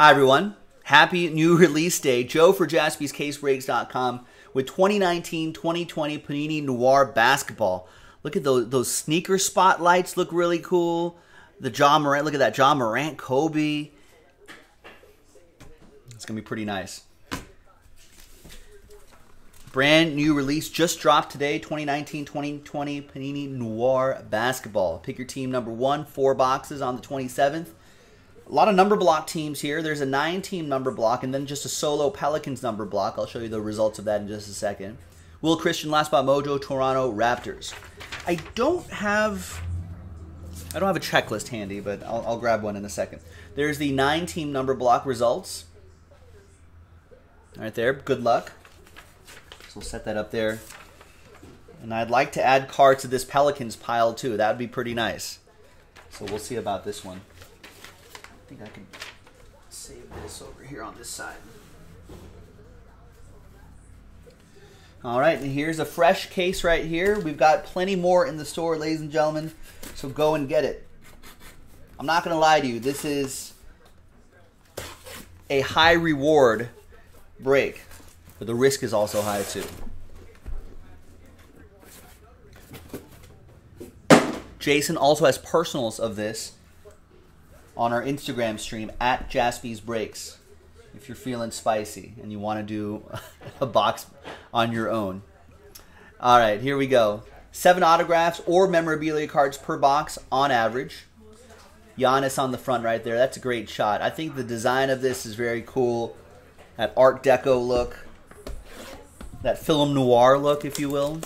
Hi, everyone. Happy new release day. Joe for jaspyscasebreaks.com with 2019 2020 Panini Noir basketball. Look at those, those sneaker spotlights, look really cool. The Ja Morant, look at that. Ja Morant, Kobe. It's going to be pretty nice. Brand new release just dropped today 2019 2020 Panini Noir basketball. Pick your team number one, four boxes on the 27th. A lot of number block teams here. There's a nine team number block and then just a solo Pelicans number block. I'll show you the results of that in just a second. Will Christian, Last Spot Mojo, Toronto Raptors. I don't have I don't have a checklist handy, but I'll, I'll grab one in a second. There's the nine team number block results. Right there. Good luck. So we'll set that up there. And I'd like to add cards to this Pelicans pile too. That would be pretty nice. So we'll see about this one. I think I can save this over here on this side. All right, and here's a fresh case right here. We've got plenty more in the store, ladies and gentlemen. So go and get it. I'm not going to lie to you. This is a high reward break. But the risk is also high too. Jason also has personals of this on our Instagram stream at Jaspy's Breaks. If you're feeling spicy and you want to do a box on your own. All right, here we go. Seven autographs or memorabilia cards per box on average. Giannis on the front right there. That's a great shot. I think the design of this is very cool. That Art Deco look that film noir look, if you will.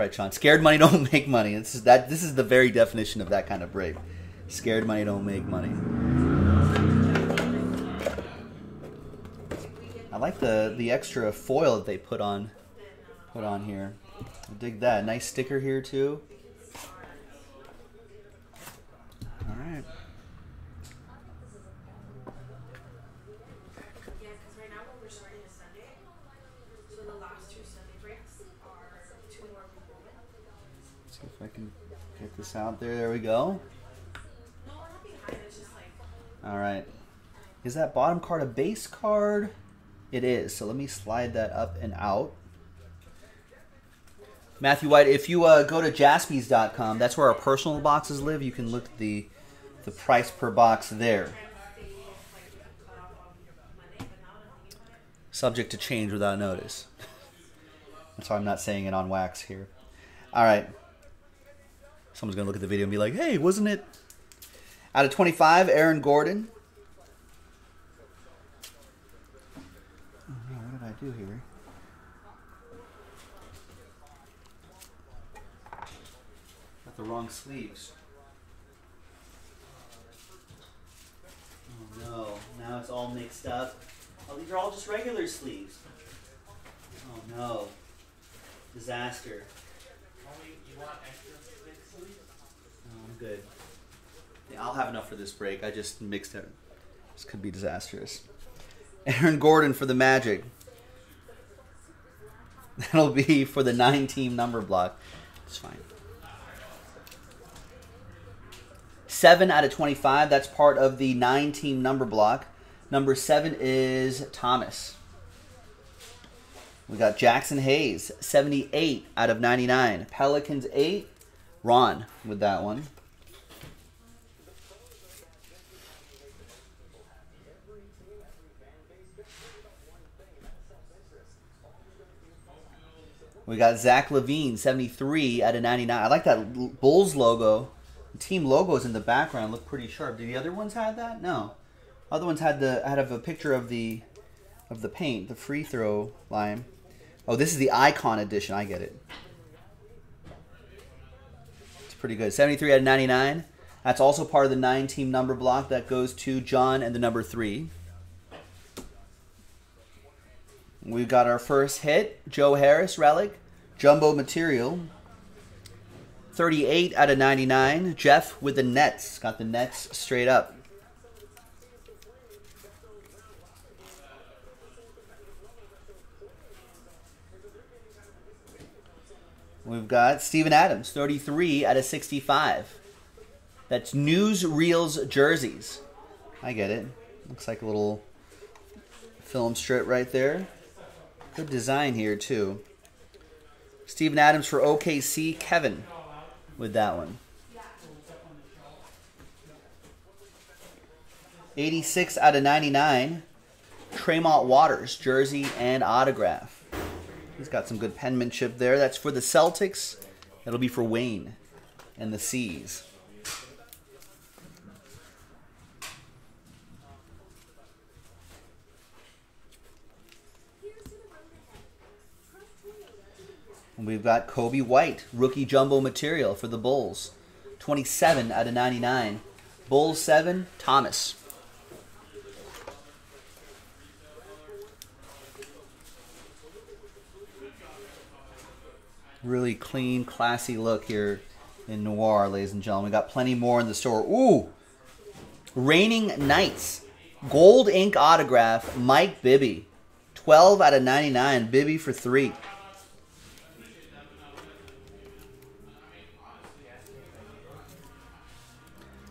Right, Sean. Scared money don't make money. This is that. This is the very definition of that kind of break. Scared money don't make money. I like the the extra foil that they put on put on here. I dig that. Nice sticker here too. All right. See if I can get this out there. There we go. All right. Is that bottom card a base card? It is. So let me slide that up and out. Matthew White, if you uh, go to jaspys.com, that's where our personal boxes live. You can look at the, the price per box there. Subject to change without notice. That's why I'm not saying it on wax here. All right. Someone's going to look at the video and be like, hey, wasn't it? Out of 25, Aaron Gordon. Oh, no, what did I do here? Got the wrong sleeves. Oh no, now it's all mixed up. Oh, these are all just regular sleeves. Oh no. Disaster. Oh, I'm good. Yeah, I'll have enough for this break. I just mixed it. This could be disastrous. Aaron Gordon for the Magic. That'll be for the nine team number block. It's fine. Seven out of 25. That's part of the nine team number block. Number seven is Thomas. We got Jaxson Hayes, 78 out of 99. Pelicans 8. Ron with that one. We got Zach LaVine, 73 out of 99. I like that Bulls logo. The team logos in the background look pretty sharp. Do the other ones have that? No. Other ones had the had a picture of the of the paint, the free throw line. Oh, this is the icon edition. I get it. It's pretty good. 73 out of 99. That's also part of the nine team number block that goes to John and the number three. We've got our first hit, Joe Harris relic, jumbo material. 38 out of 99. Jeff with the Nets. Got the Nets straight up. We've got Steven Adams, 33 out of 65. That's newsreels jerseys. I get it. Looks like a little film strip right there. Good design here, too. Steven Adams for OKC. Kevin with that one. 86 out of 99. Tremont Waters, jersey and autograph. He's got some good penmanship there. That's for the Celtics. That'll be for Wayne and the We've got Coby White, rookie jumbo material for the Bulls. 27 out of 99. Bulls 7, Thomas. Really clean, classy look here in Noir, ladies and gentlemen. We got plenty more in the store. Ooh! Reigning Knights. Gold ink autograph, Mike Bibby. 12 out of 99. Bibby for 3.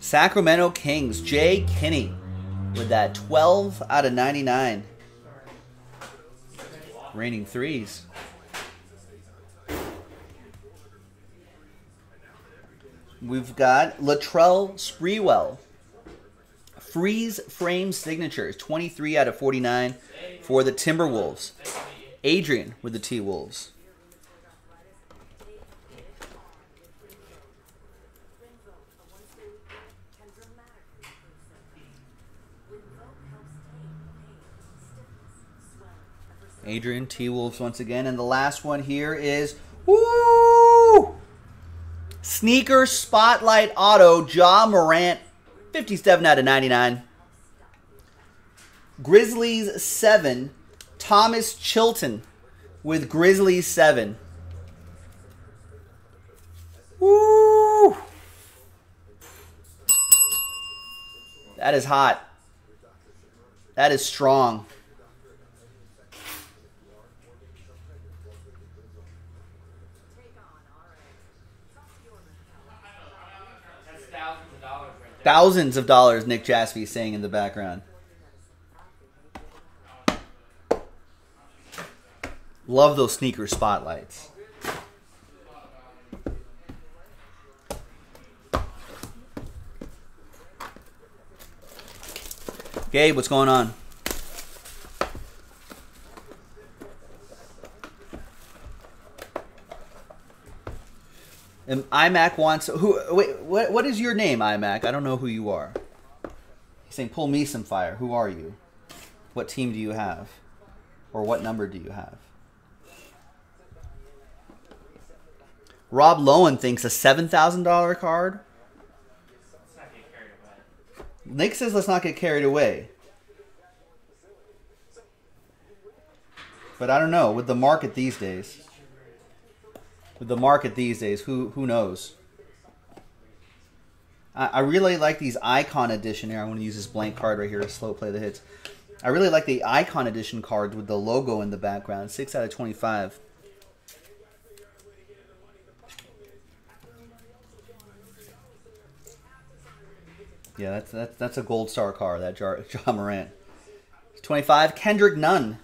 Sacramento Kings, Jay Kinney with that 12 out of 99. Raining threes. We've got Latrell Sprewell. Freeze frame signatures, 23 out of 49 for the Timberwolves. Adrian with the T Wolves. Adrian T Wolves once again. And the last one here is woo! Sneaker Spotlight Auto, Ja Morant, 57 out of 99. Grizzlies 7, Thomas Chilton with Grizzlies 7. Woo! That is hot. That is strong. Thousands of dollars, Nick Jaspy is saying in the background. Love those sneaker spotlights. Gabe, what's going on? And iMac wants who? Wait, what? What is your name, iMac? I don't know who you are. He's saying, "Pull me some fire." Who are you? What team do you have, or what number do you have? Rob Lowen thinks a seven thousand dollar card. Nick says, "Let's not get carried away." But I don't know with the market these days the market these days, who who knows? I, I really like these icon edition here. I want to use this blank card right here to slow play the hits. I really like the icon edition cards with the logo in the background. Six out of twenty-five. Yeah, that's that's that's a gold star car. That Jar, Ja Morant. Twenty-five. Kendrick Nunn.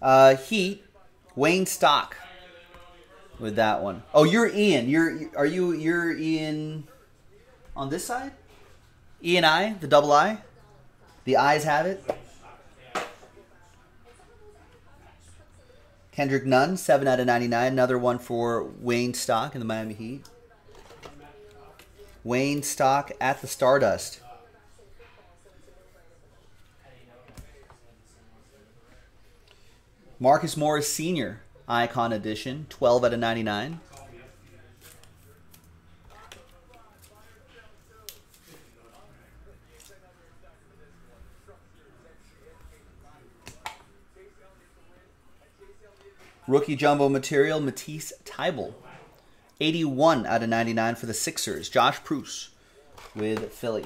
Uh, Heat. Wayne Stock with that one. Oh, you're Ian. You're are you you're Ian on this side? E and I, the double I. The eyes have it. Kendrick Nunn, seven out of ninety-nine. Another one for Wayne Stock in the Miami Heat. Wayne Stock at the Stardust. Marcus Morris Sr. Icon Edition, 12 out of 99. Rookie Jumbo Material, Matisse Thybulle. 81 out of 99 for the Sixers. Josh Pruce with Philly.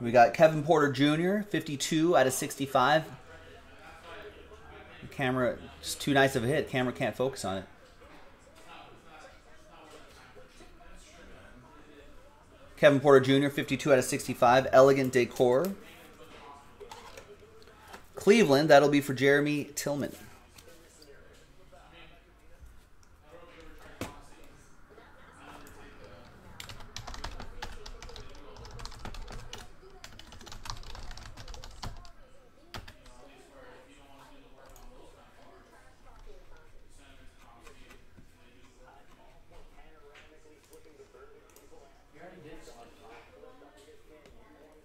We got Kevin Porter Jr., 52 out of 65. The camera, just too nice of a hit. Camera can't focus on it. Kevin Porter Jr., 52 out of 65. Elegant Decor. Cleveland, that'll be for Jeremy Tillman.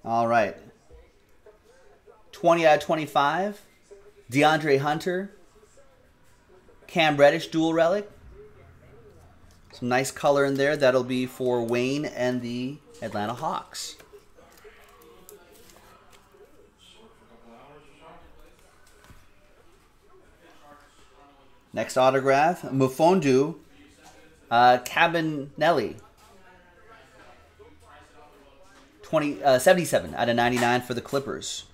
All right. 20 out of 25. DeAndre Hunter. Cam Reddish dual relic. Some nice color in there. That'll be for Wayne and the Atlanta Hawks. Next autograph, Mfiondu uh, Kabengele. 20, uh, 77 out of 99 for the Clippers.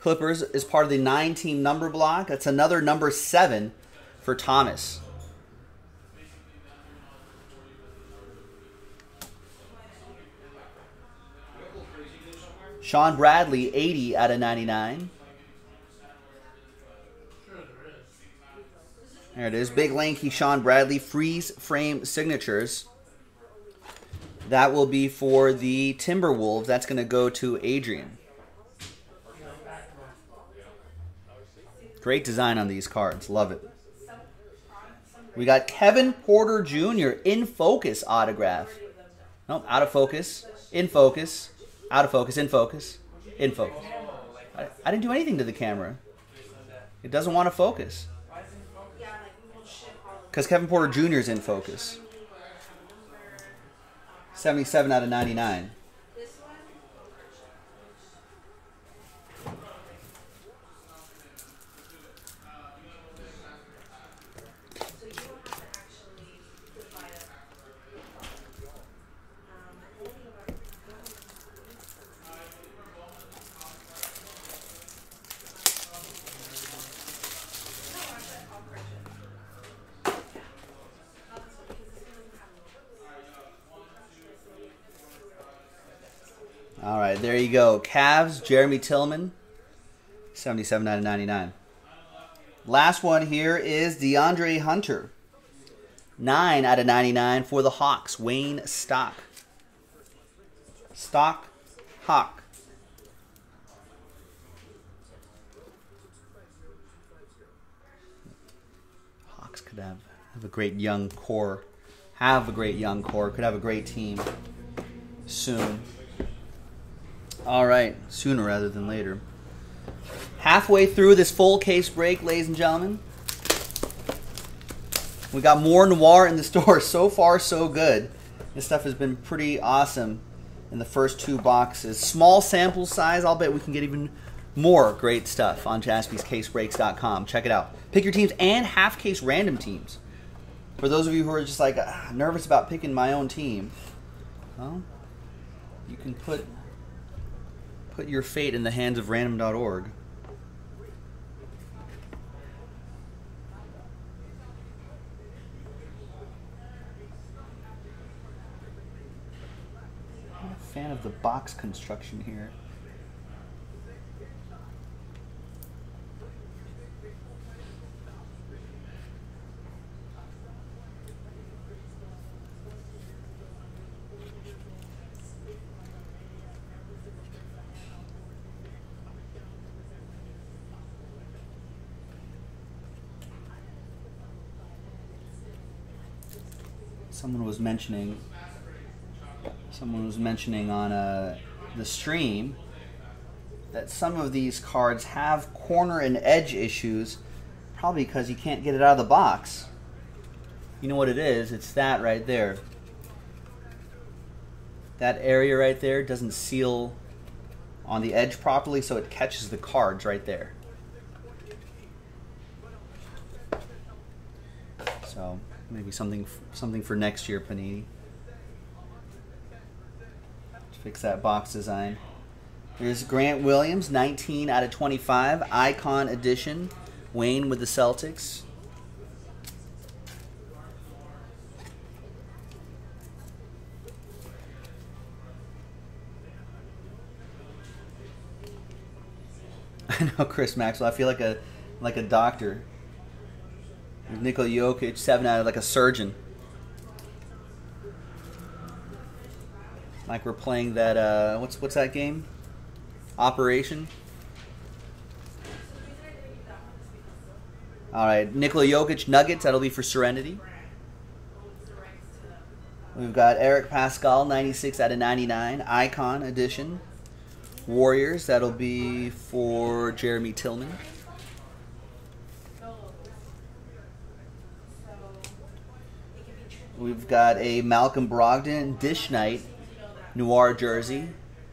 Clippers is part of the nine team number block. That's another number seven for Thomas. Shawn Bradley, 80 out of 99. There it is. Big lanky Shawn Bradley freeze frame signatures. That will be for the Timberwolves. That's going to go to Adrian. Great design on these cards. Love it. We got Kevin Porter Jr. in focus autograph. Nope, out of focus. In focus. Out of focus. In focus. In focus. I, I didn't do anything to the camera. It doesn't want to focus. Because Kevin Porter Jr. is in focus. 77 out of 99. All right, there you go. Cavs, Jeremy Tillman, 77 out of 99. Last one here is DeAndre Hunter. 9 out of 99 for the Hawks. Wayne Stock. Stock Hawk. Hawks could have, have a great young core. Have a great young core. Could have a great team soon. All right, sooner rather than later. Halfway through this full case break, ladies and gentlemen. We got more noir in the store. So far, so good. This stuff has been pretty awesome in the first two boxes. Small sample size. I'll bet we can get even more great stuff on jaspyscasebreaks.com. Check it out. Pick your teams and half case random teams. For those of you who are just like ah, nervous about picking my own team, well, you can put Put your fate in the hands of random.org. I'm a fan of the box construction here. Someone was mentioning someone was mentioning on uh, the stream that some of these cards have corner and edge issues probably because you can't get it out of the box. You know what it is? It's that right there. That area right there doesn't seal on the edge properly so it catches the cards right there. So Maybe something something for next year, Panini. Fix that box design. Here's Grant Williams, 19 out of 25, Icon Edition. Wayne with the Celtics. I know Chris Maxwell. I feel like a like a doctor. Nikola Jokic, seven out of like a surgeon. Like we're playing that. Uh, what's what's that game? Operation. All right, Nikola Jokic Nuggets. That'll be for Serenity. We've got Eric Paschall, 96 out of 99, Icon Edition. Warriors. That'll be for Jeremy Tillman. We've got a Malcolm Brogdon Dish Night Noir jersey,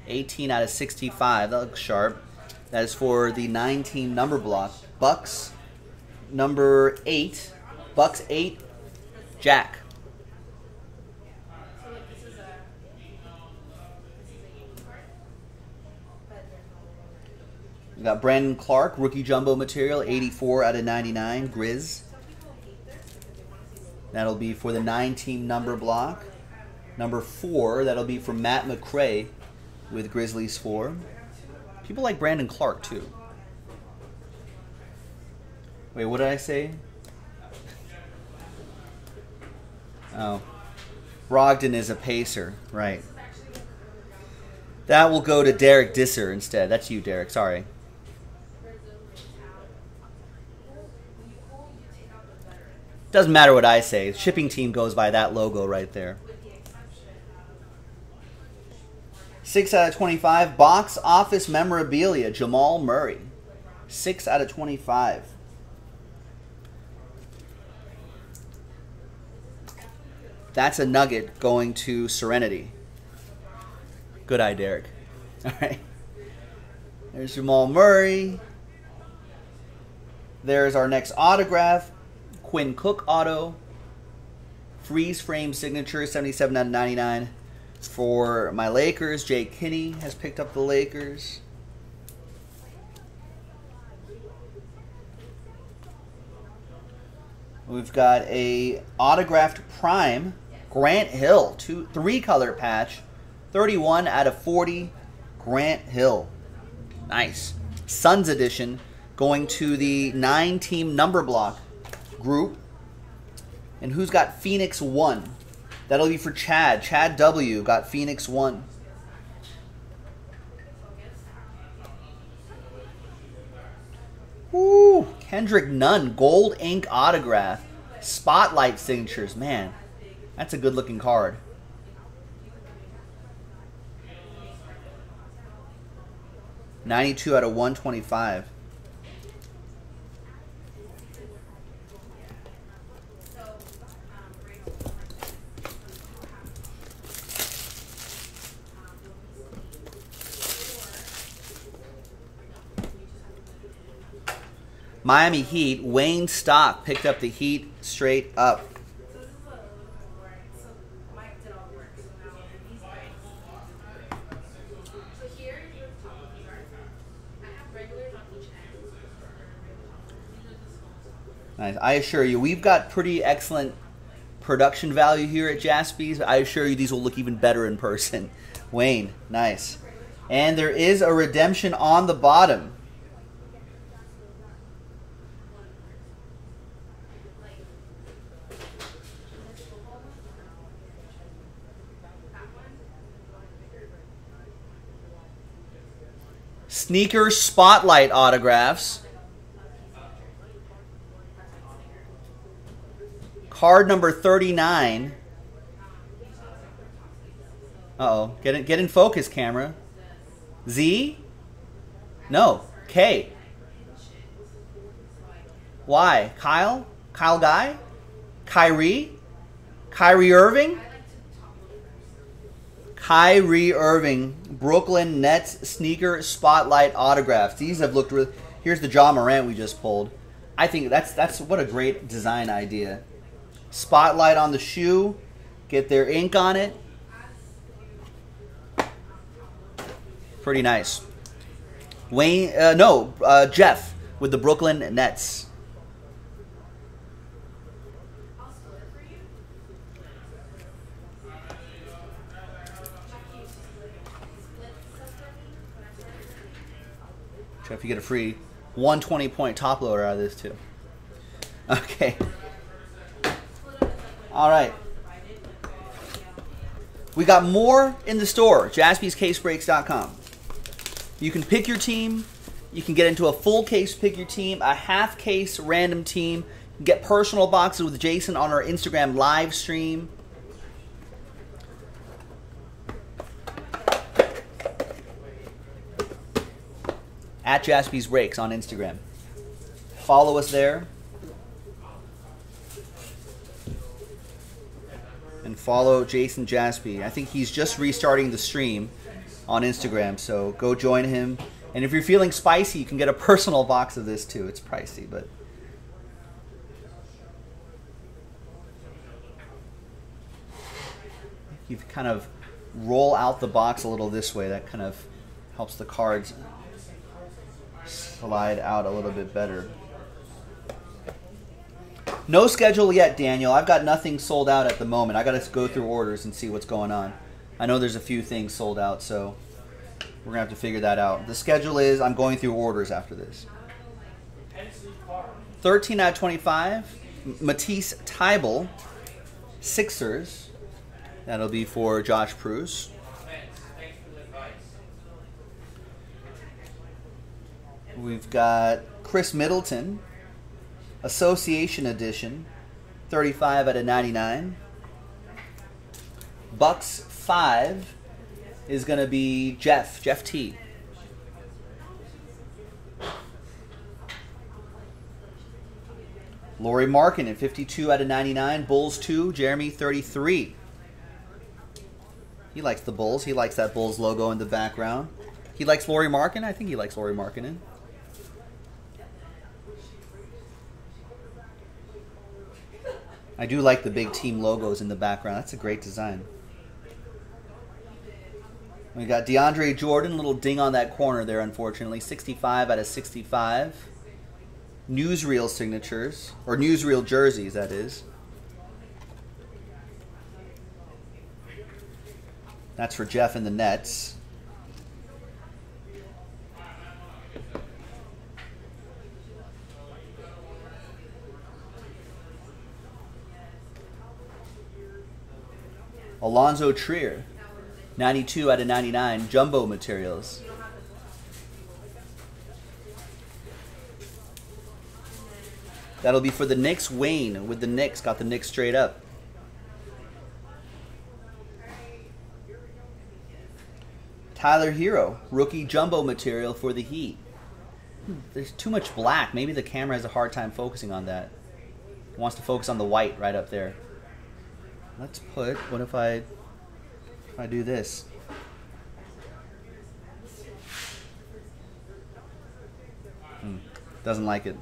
18 out of 65. That looks sharp. That is for the 9-team number block. Bucks, number 8. Bucks 8, Jack. We got Brandon Clarke, rookie jumbo material, 84 out of 99, Grizz. That'll be for the nine team number block. Number four, that'll be for Matt McRae with Grizzlies 4. People like Brandon Clarke too. Wait, what did I say? Oh. Brogdon is a pacer, right. That will go to Derek Disser instead. That's you, Derek. Sorry. Doesn't matter what I say. Shipping team goes by that logo right there. 6 out of 25. Box office memorabilia. Jamal Murray. 6 out of 25. That's a nugget going to Serenity. Good eye, Derek. All right. There's Jamal Murray. There's our next autograph. Quinn Cook auto. Freeze frame signature, 77 out of 99. For my Lakers, Jay Kinney has picked up the Lakers. We've got a autographed prime Grant Hill, two three color patch, 31 out of 40 Grant Hill. Nice. Suns edition going to the nine team number block group. And who's got Phoenix 1? That'll be for Chad. Chad W. got Phoenix 1. Woo! Kendrick Nunn, gold ink autograph. Spotlight signatures. Man, that's a good looking card. Ninety-two out of one twenty-five. Miami Heat, Wayne Stock picked up the Heat straight up. Nice. I assure you, we've got pretty excellent production value here at Jaspy's. I assure you, these will look even better in person. Wayne, nice. And there is a redemption on the bottom. Sneaker Spotlight autographs. Card number 39. Uh-oh. Get in, get in focus, camera. Z? No. K. Y. Kyle? Kyle Guy? Kyrie? Kyrie Irving? Kyrie Irving, Brooklyn Nets sneaker spotlight autographs. These have looked really. Here's the Ja Morant we just pulled. I think that's that's what a great design idea. Spotlight on the shoe, get their ink on it. Pretty nice. Wayne, uh, no, uh, Jeff with the Brooklyn Nets. Jeff, you get a free 120 point top loader out of this too. Okay. All right. We got more in the store. JaspysCaseBreaks.com. You can pick your team. You can get into a full case pick your team, a half case random team. Get personal boxes with Jason on our Instagram live stream. At Jaspy's Breaks on Instagram. Follow us there. and follow Jason Jaspy. I think he's just restarting the stream on Instagram, so go join him. And if you're feeling spicy, you can get a personal box of this too. It's pricey, but you kind of roll out the box a little this way. That kind of helps the cards slide out a little bit better. No schedule yet, Daniel. I've got nothing sold out at the moment. I got to go through orders and see what's going on. I know there's a few things sold out, so we're gonna have to figure that out. The schedule is I'm going through orders after this. 13 out of 25. Matisse Thybulle, Sixers. That'll be for Josh Pruce. We've got Khris Middleton, Association Edition, 35 out of 99. Bucks 5 is going to be Jeff, Jeff T. Lauri Markkanen 52 out of 99. Bulls 2, Jeremy 33. He likes the Bulls. He likes that Bulls logo in the background. He likes Lauri Markin. I think he likes Lauri Markkanen. I do like the big team logos in the background. That's a great design. We got DeAndre Jordan, little ding on that corner there, unfortunately. 65 out of 65. Newsreel signatures, or newsreel jerseys, that is. That's for Jeff and the Nets. Alonzo Trier, 92 out of 99, jumbo materials. That'll be for the Knicks. Wayne with the Knicks. Got the Knicks straight up. Tyler Herro, rookie jumbo material for the Heat. There's too much black. Maybe the camera has a hard time focusing on that. It wants to focus on the white right up there. Let's put, what if I, if I do this? Hmm, doesn't like it.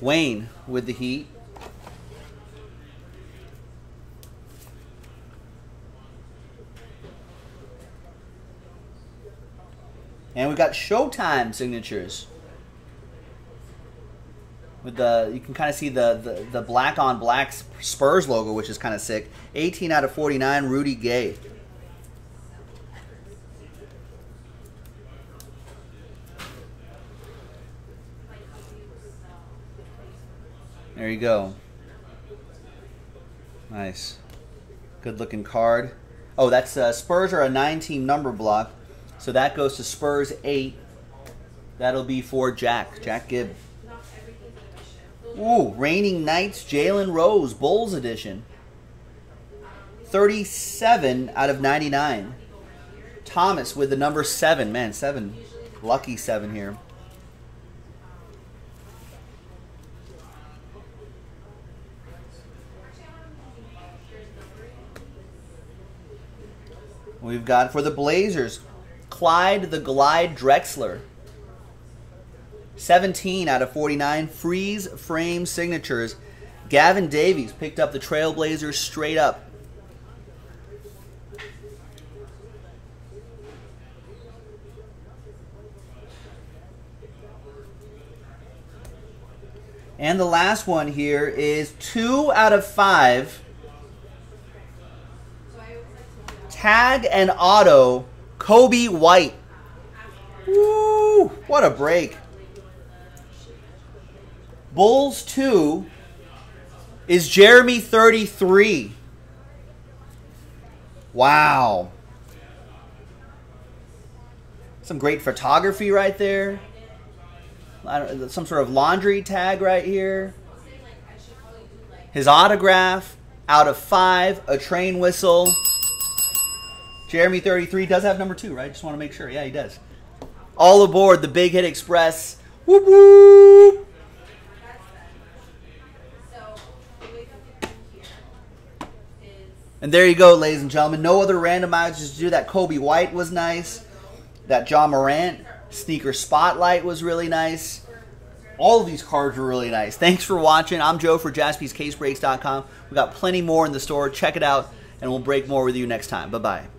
Wayne with the Heat. And we got Showtime signatures with the you can kind of see the, the, the black on black Spurs logo, which is kind of sick. 18 out of 49, Rudy Gay. There you go. Nice. Good looking card. Oh, that's uh, Spurs are a nine team number block. So that goes to Spurs 8. That'll be for Jack, Jack Gibb. Ooh, Reigning Knights, Jalen Rose, Bulls edition. 37 out of 99. Thomas with the number 7. Man, 7. Lucky 7 here. We've got for the Blazers, Clyde the Glide Drexler. 17 out of 49 freeze frame signatures. Gavin Davies picked up the Trailblazers straight up. And the last one here is two out of five. Tag and auto, Coby White. Woo! What a break. Bulls 2 is Jeremy 33. Wow. Some great photography right there. some sort of laundry tag right here. His autograph, out of five, a train whistle. Jeremy 33 does have number two, right? Just want to make sure. Yeah, he does. All aboard the Big Hit Express. Whoop whoop. And there you go, ladies and gentlemen. No other randomizers to do that. Coby White was nice. That Ja Morant sneaker spotlight was really nice. All of these cards were really nice. Thanks for watching. I'm Joe for jaspyscasebreaks.com. We got plenty more in the store. Check it out, and we'll break more with you next time. Bye bye.